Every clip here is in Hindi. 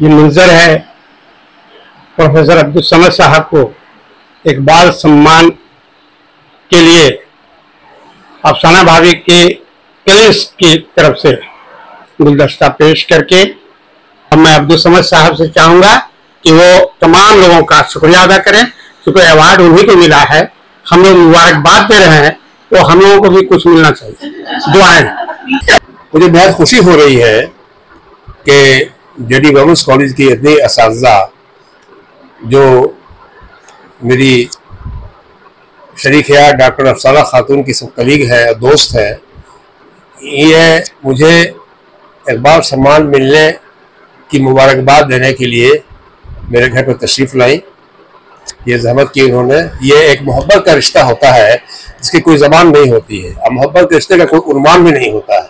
ये मंजर है। प्रोफेसर अब्दुल समद साहब को एक बाल सम्मान के लिए अफसाना भाभी के क्लिस की तरफ़ से गुलदस्ता पेश करके अब मैं अब्दुल समद साहब से चाहूँगा कि वो तमाम लोगों का शुक्रिया अदा करें, क्योंकि अवार्ड उन्हीं को मिला है। हम लोग मुबारकबाद दे रहे हैं तो हम लोगों को भी कुछ मिलना चाहिए। दुआएँ। मुझे बहुत खुशी हो रही है कि जेडी वुमेंस कॉलेज की इतनी इस जो मेरी शरीक यार डॉक्टर अफसाना खातून की सब कलीग है दोस्त है ये मुझे इकबाल सम्मान मिलने की मुबारकबाद देने के लिए मेरे घर पर तशरीफ़ लाई। ये जहमत की उन्होंने। ये एक मोहब्बत का रिश्ता होता है जिसकी कोई जबान नहीं होती है। और मोहब्बत के रिश्ते का कोई उन्मान भी नहीं होता है।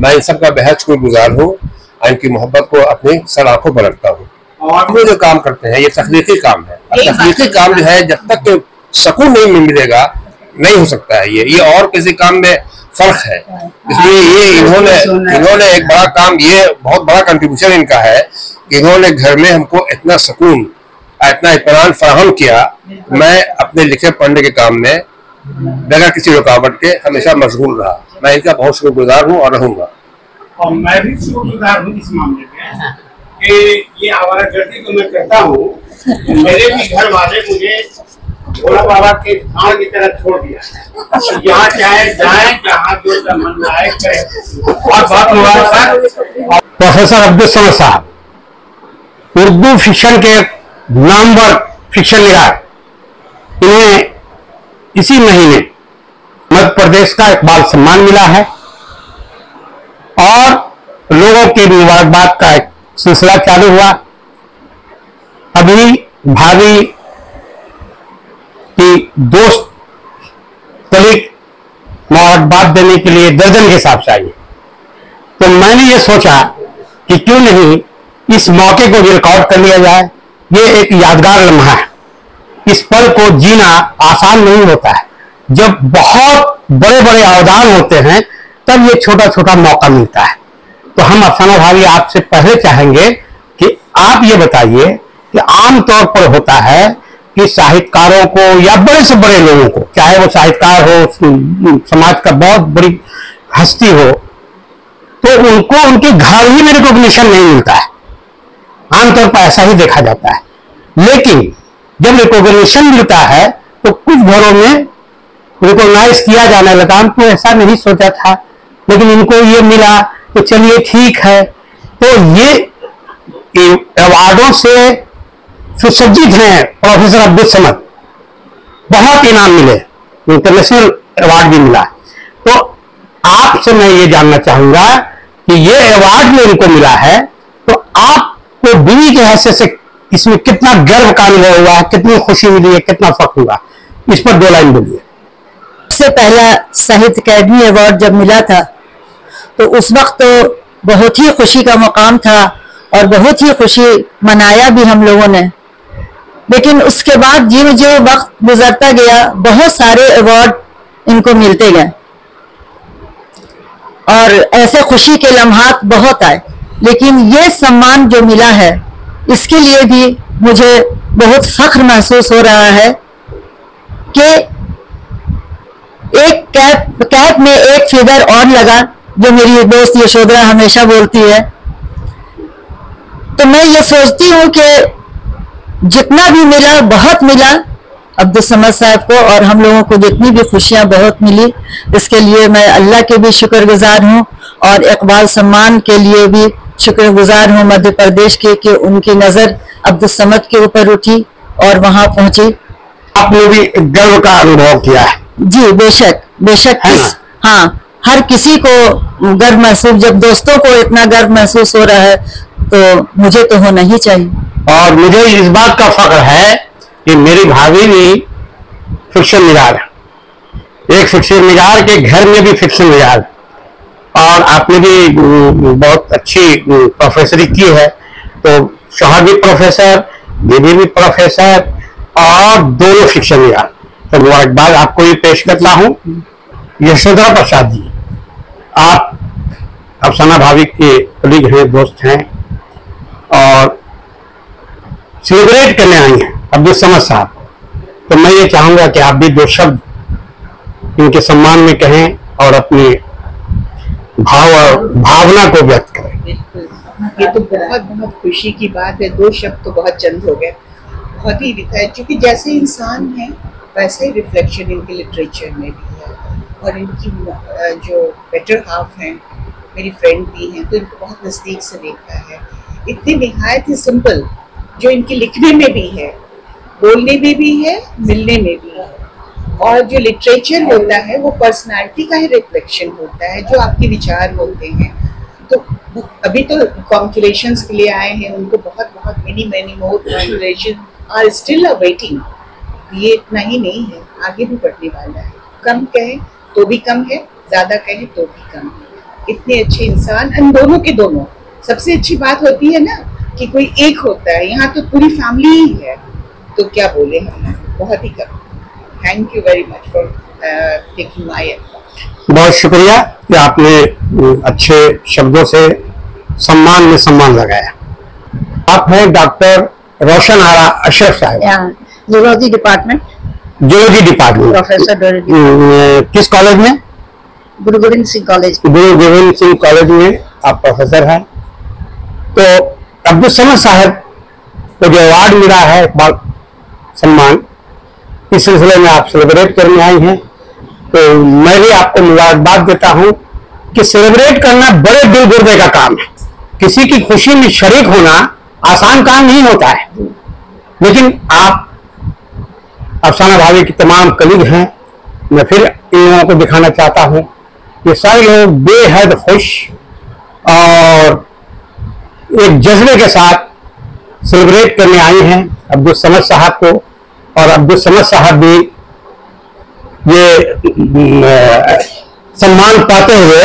मैं इन सब का बेहद शुक्रगुजार हूँ। इनकी मोहब्बत को अपनी सर आँखों पर रखता हूँ। और जो काम करते हैं ये तकनीकी काम है। तकनीकी काम जो है जब तक सुकून नहीं मिलेगा नहीं हो सकता है ये। ये और किसी काम में फ़र्क है। इसलिए ये इन्होंने इन्होंने एक बड़ा काम ये बहुत बड़ा कंट्रीब्यूशन इनका है कि इन्होंने घर में हमको इतना सुकून इतना इतमान फराहम किया। मैं अपने लिखे पढ़ने के काम में बगैर किसी रुकावट के हमेशा मशगूल रहा। मैं इनका बहुत शुक्रगुजार हूँ और रहूँगा। और मैं भी शुक्रगुजार हूँ इस मामले में, कि ये आवारा गर्दी को मैं करता हूँ। मेरे भी घर वाले मुझे भोला बाबा के स्थान की तरह छोड़ दिया यहाँ चाहे जाए, जहाँ जो मन आए बहुत मुबारक प्रोफेसर अब्दुल समद साहब, उर्दू फिक्शन के नामवर फिक्शन निगार इन्हें इसी महीने मध्य प्रदेश का इकबाल सम्मान मिला है। और लोगों की मुबारकबाद का सिलसिला चालू हुआ। अभी भाभी कि दोस्त कलीग मुबारकबाद देने के लिए दर्जन के हिसाब से आइए तो मैंने ये सोचा कि क्यों नहीं इस मौके को भी रिकॉर्ड कर लिया जाए। ये एक यादगार लम्हा है। इस पल को जीना आसान नहीं होता है। जब बहुत बड़े बड़े अवदान होते हैं तब ये छोटा छोटा मौका मिलता है। तो हम अफसाना भाभी आपसे पहले चाहेंगे कि आप ये बताइए कि आमतौर पर होता है कि साहित्यकारों को या बड़े से बड़े लोगों को, चाहे वो साहित्यकार हो समाज का बहुत बड़ी हस्ती हो तो उनको, उनके घर ही में रिकॉग्निशन नहीं मिलता है। आमतौर पर ऐसा ही देखा जाता है। लेकिन जब रिकॉग्निशन मिलता है तो कुछ घरों में रिकॉग्नाइज किया जाने लगा। हम तो ऐसा नहीं सोचा था। लेकिन इनको ये मिला तो चलिए ठीक है। तो ये अवार्डों से सुसज्जित हैं प्रोफेसर अब्दुल समद। बहुत इनाम मिले। इंटरनेशनल अवार्ड भी मिला। तो आपसे मैं ये जानना चाहूँगा कि ये अवार्ड जो इनको मिला है तो आपको बीवी के हैसियत से इसमें कितना गर्व का अनुभव हुआ है, कितनी खुशी मिली है, कितना फ़र्क हुआ? इस पर दो लाइन बोलिए। सबसे पहला साहित्य अकेडमी अवार्ड जब मिला था तो उस वक्त तो बहुत ही खुशी का मुकाम था और बहुत ही खुशी मनाया भी हम लोगों ने। लेकिन उसके बाद जो जो वक्त गुजरता गया, बहुत सारे अवार्ड इनको मिलते गए। और ऐसे खुशी के लम्हात बहुत आए। लेकिन ये सम्मान जो मिला है, इसके लिए भी मुझे बहुत फख्र महसूस हो रहा है कि एक कैप कैप में एक फिगर और लगा। जो मेरी दोस्त यशोधरा हमेशा बोलती है तो मैं ये सोचती हूँ कि जितना भी मिला बहुत मिला। अब्दुल समद साहब को और हम लोगों को जितनी भी खुशियाँ बहुत मिली। इसके लिए मैं अल्लाह के भी शुक्रगुजार हूँ और इकबाल सम्मान के लिए भी शुक्रगुजार हूँ मध्य प्रदेश के कि उनकी नज़र अब्दुल समद के ऊपर उठी और वहाँ पहुँची। आपने भी गर्व का अनुभव किया है। जी बेशक बेशक हाँ। हर किसी को गर्व महसूस, जब दोस्तों को इतना गर्व महसूस हो रहा है तो मुझे तो होना ही चाहिए। और मुझे इस बात का फख्र है कि मेरी भाभी भी फिक्शन निगार एक फिक्शन निगार के घर में भी फिक्शन निगार और आपने भी बहुत अच्छी प्रोफेसरी की है। तो शोहर भी प्रोफेसर दीदी भी प्रोफेसर और दोनों फिक्शन निगार। तो मुबारकबाद, आपको ये पेश करता हूँ। यशोधरा प्रसाद जी, आप अफसाना भाभी के कलीग हैं, दोस्त हैं, और सेलिब्रेट करने आई हैं, अब्दुल समद साहब। तो मैं ये चाहूँगा कि आप भी दो शब्द इनके सम्मान में कहें और अपने भाव और भावना को व्यक्त करें। ये तो बहुत बहुत खुशी की बात है। दो शब्द तो बहुत चंद हो गए। बहुत ही क्योंकि जैसे इंसान है, वैसे ही रिफ्लेक्शन इनके लिटरेचर में भी। और इनकी जो बेटर हाफ़ हैं, मेरी फ्रेंड भी हैं तो इनको बहुत नज़दीक से देखा है। इतनी निहायत ही सिंपल जो इनके लिखने में भी है, बोलने में भी है, मिलने में भी है। और जो लिटरेचर होता है, वो पर्सनालिटी का ही रिफ्लेक्शन होता है, जो आपके विचार होते हैं। तो अभी तो कॉन्कुलेशन के लिए आए हैं, उनको बहुत बहुत many many more congratulation are still awaiting ये इतना ही नहीं है, आगे भी बढ़ने वाला है। कम कहे तो भी कम है ज़्यादा कहे तो भी कम है। इतने अच्छे इंसान इन दोनों के दोनों। सबसे अच्छी बात होती है ना कि कोई एक होता है यहाँ तो पूरी फैमिली ही है। तो क्या बोले हम? बहुत ही कम। Thank you very much for taking my बहुत शुक्रिया कि आपने अच्छे शब्दों से सम्मान में सम्मान लगाया। आप हैं doctor Roshan Ara Ashraf sahab. Zoology department geology department professor किस कॉलेज में? गुरु गोविंद सिंह कॉलेज गुरु गोविंद सिंह कॉलेज में आप प्रोफेसर हैं। तो अब्दुल समद साहब को जो अवार्ड मिला है इकबाल सम्मान इस सिलसिले में आप सेलिब्रेट करने आई हैं। तो मैं भी आपको मुबारकबाद देता हूँ कि सेलिब्रेट करना बड़े दिल गुर्दे का काम है। किसी की खुशी में शरीक होना आसान काम नहीं होता है। लेकिन आप अफसाना भाभी की तमाम कलीग हैं। मैं फिर इन लोगों को दिखाना चाहता हूँ। ये सारे लोग बेहद खुश और एक जज्बे के साथ सेलिब्रेट करने आई हैं अब्दुल समद साहब को। और अब्दुल समद साहब भी ये सम्मान पाते हुए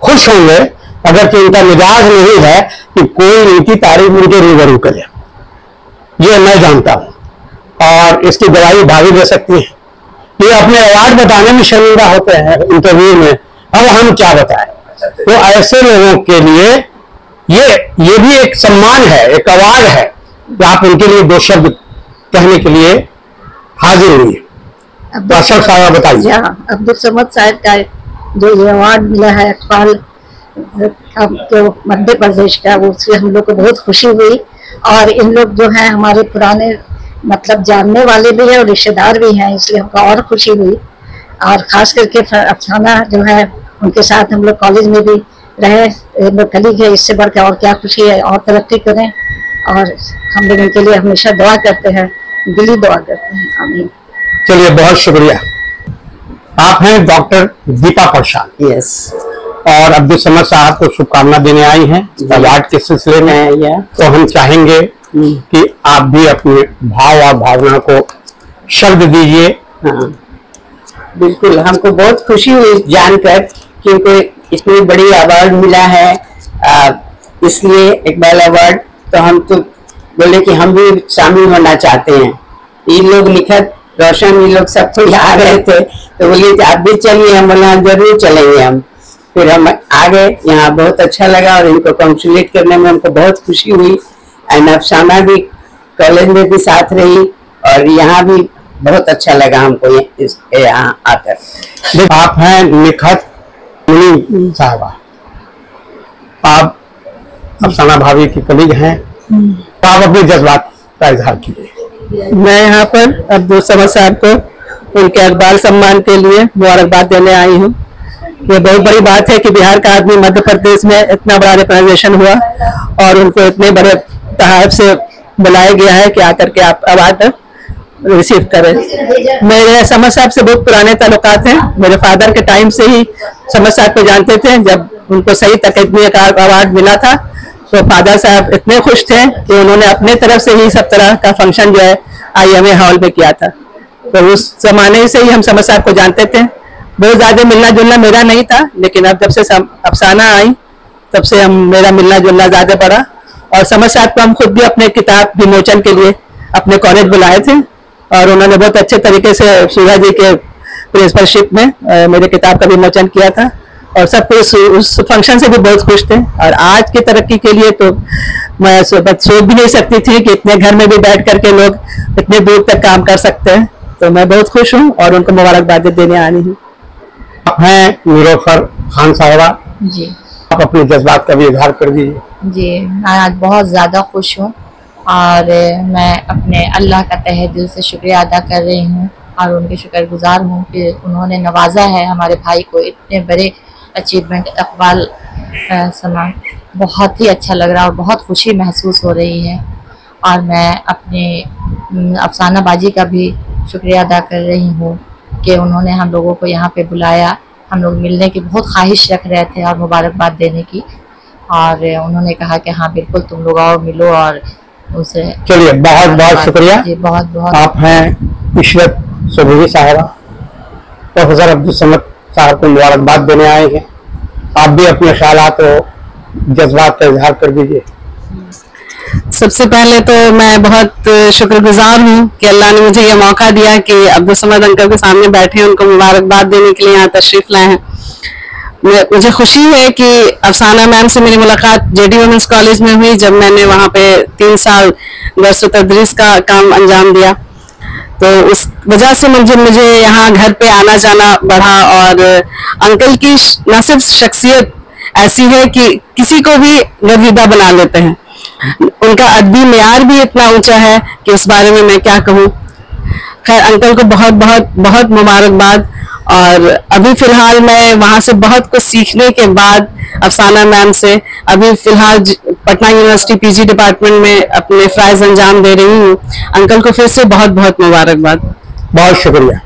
खुश होंगे। अगर कि उनका मिजाज नहीं है कि कोई इनकी तारीफ़ उनके रूबरू करे। ये मैं जानता हूँ। और इसकी गवाही भाभी दे सकती है। ये अपने अवार्ड बताने में शर्मिंदा होते हैं इंटरव्यू में। अब हम क्या बताएँ? तो ऐसे लोगों के लिए ये ये भी एक सम्मान है एक अवार्ड है कि आप उनके लिए दो शब्द कहने के लिए हाजिर हुई तो अशरफ साहब बताइए। हाँ अब्दुल समद साहब का जो ये अवार्ड मिला है अखबार जो मध्य प्रदेश का उससे हम लोग को बहुत खुशी हुई। और इन लोग जो है हमारे पुराने मतलब जानने वाले भी हैं और रिश्तेदार भी हैं इसलिए हमको और खुशी हुई। और खास करके अफसाना जो है उनके साथ हम लोग कॉलेज में भी रहे लोग कलीग है इससे बढ़कर और क्या खुशी है और तरक्की करें। और हम लोग उनके लिए हमेशा दुआ करते हैं दिली दुआ करते हैं। आमीन। चलिए बहुत शुक्रिया। आप हैं डॉक्टर दीपा प्रसाद यस और अब्दुल समद साहब को शुभकामना देने आई हैं अवार्ड के सिलसिले में या तो हम चाहेंगे कि आप भी अपने भाव और भावना को शब्द दीजिए। हाँ। बिल्कुल, हमको बहुत खुशी हुई जानकर कि उनको इतनी बड़ी अवार्ड मिला है। इसलिए इकबाल अवार्ड तो हम तो बोले कि हम भी शामिल होना चाहते हैं। इन लोग निखत रोशन इन लोग सब तो आ रहे थे तो बोलिए कि आप भी चलिए, हम बोला, ज़रूर चलेंगे हम। फिर हम आ गए यहाँ बहुत अच्छा लगा और इनको कॉन्सुलेट करने में हमको बहुत खुशी हुई। एंड अफसाना भी कॉलेज में भी साथ रही और यहाँ भी बहुत अच्छा लगा हमको यहाँ आकर। आप हैं निखत साहबा। आप अफसाना भाभी की कलीग हैं। तो आप अपने जज्बात का इजहार कीजिए। मैं यहाँ पर अब्दुल समद साहब को उनके अखबार सम्मान के लिए मुबारकबाद देने आई हूँ। ये बहुत बड़ी बात है कि बिहार का आदमी मध्य प्रदेश में इतना बड़ा रिप्रेजेंटेशन हुआ और उनको इतने बड़े तहाब से बुलाया गया है कि आकर के आप अवार्ड रिसीव करें। मेरे समद साहब से बहुत पुराने ताल्लुकात हैं। मेरे फादर के टाइम से ही समद साहब को जानते थे, जब उनको सही तकदमी अवार्ड मिला था तो फादर साहब इतने खुश थे कि उन्होंने अपने तरफ़ से ही सब तरह का फ़ंक्शन जो है आई एम ए हॉल में किया था। तो उस जमाने से ही हम समद साहब को जानते थे। बहुत ज़्यादा मिलना जुलना मेरा नहीं था, लेकिन अब जब से अफसाना आई, तब से हम मेरा मिलना जुलना ज़्यादा बढ़ा। और समझ साहब को हम खुद भी अपने किताब विमोचन के लिए अपने कॉलेज बुलाए थे और उन्होंने बहुत अच्छे तरीके से सुधा जी के प्रिंसिपलशिप में मेरे किताब का विमोचन किया था। और सब कुछ उस फ़ंक्शन से भी बहुत खुश थे। और आज की तरक्की के लिए तो मैं सो- सोच भी नहीं सकती थी कि इतने घर में भी बैठ करके लोग इतने दूर तक काम कर सकते हैं। तो मैं बहुत खुश हूँ और उनको मुबारकबाद देने आनी हूँ। आप हैं निरोफर खान साहबा। जी। आप अपने जज्बात का भी इजहार कर दीजिए। जी मैं आज बहुत ज़्यादा खुश हूँ और मैं अपने अल्लाह का तह दिल से शुक्रिया अदा कर रही हूँ और उनके शुक्रगुजार हूँ कि उन्होंने नवाजा है हमारे भाई को इतने बड़े अचीवमेंट इकबाल अ, समा बहुत ही अच्छा लग रहा और बहुत खुशी महसूस हो रही है और मैं अपने अफसाना बाजी का भी शुक्रिया अदा कर रही हूँ कि उन्होंने हम लोगों को यहाँ पे बुलाया। हम लोग मिलने की बहुत ख्वाहिश रख रहे थे और मुबारकबाद देने की। और उन्होंने कहा कि हाँ बिल्कुल तुम लोग आओ मिलो और उसे चलिए बहुत बहुत शुक्रिया। जी बहुत बहुत। आप हैं इशरत सुबही साहबा प्रोफेसर अब्दुल समद साहब को मुबारकबाद देने आए हैं। आप भी अपने ख्याल और जज्बात का इजहार कर दीजिए। सबसे पहले तो मैं बहुत शुक्रगुजार हूँ कि अल्लाह ने मुझे ये मौका दिया कि अब्दुल समद अंकल के सामने बैठे हैं उनको मुबारकबाद देने के लिए यहाँ तशरीफ़ लाए हैं। मुझे खुशी है कि अफसाना मैम से मेरी मुलाकात जेडी वुमेंस कॉलेज में हुई, जब मैंने वहाँ पे तीन साल दरस तदरीस का काम अंजाम दिया। तो उस वजह से मुझे मुझे यहाँ घर पे आना जाना बढ़ा और अंकल की न सिर्फ़ शख्सियत ऐसी है कि किसी को भी गर्विदा बना लेते हैं। उनका अदबी मैार भी इतना ऊँचा है कि उस बारे में मैं क्या कहूँ। खैर, अंकल को बहुत बहुत बहुत मुबारकबाद और अभी फ़िलहाल मैं वहाँ से बहुत कुछ सीखने के बाद अफसाना मैम से अभी फ़िलहाल पटना यूनिवर्सिटी पीजी डिपार्टमेंट में अपने फ्राइज अंजाम दे रही हूँ। अंकल को फिर से बहुत बहुत मुबारकबाद। बहुत शुक्रिया।